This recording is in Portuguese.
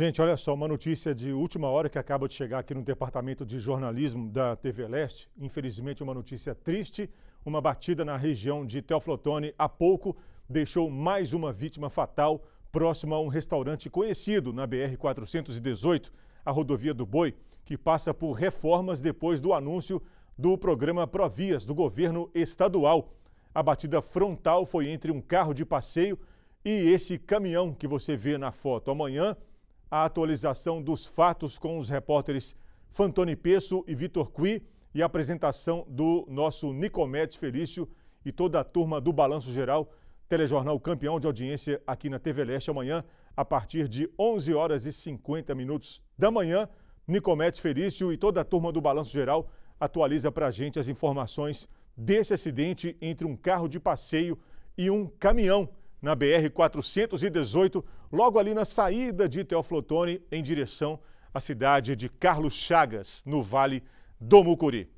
Gente, olha só, uma notícia de última hora que acaba de chegar aqui no departamento de jornalismo da TV Leste. Infelizmente, uma notícia triste. Uma batida na região de Teoflotone há pouco deixou mais uma vítima fatal próximo a um restaurante conhecido na BR-418, a rodovia do Boi, que passa por reformas depois do anúncio do programa Provias do governo estadual. A batida frontal foi entre um carro de passeio e esse caminhão que você vê na foto. Amanhã a atualização dos fatos com os repórteres Fantoni Pesso e Vitor Cui e a apresentação do nosso Nicomedes Felício e toda a turma do Balanço Geral, telejornal campeão de audiência aqui na TV Leste amanhã, a partir de 11 horas e 50 minutos da manhã. Nicomedes Felício e toda a turma do Balanço Geral atualiza para a gente as informações desse acidente entre um carro de passeio e um caminhão na BR-418, logo ali na saída de Teoflotone, em direção à cidade de Carlos Chagas, no Vale do Mucuri.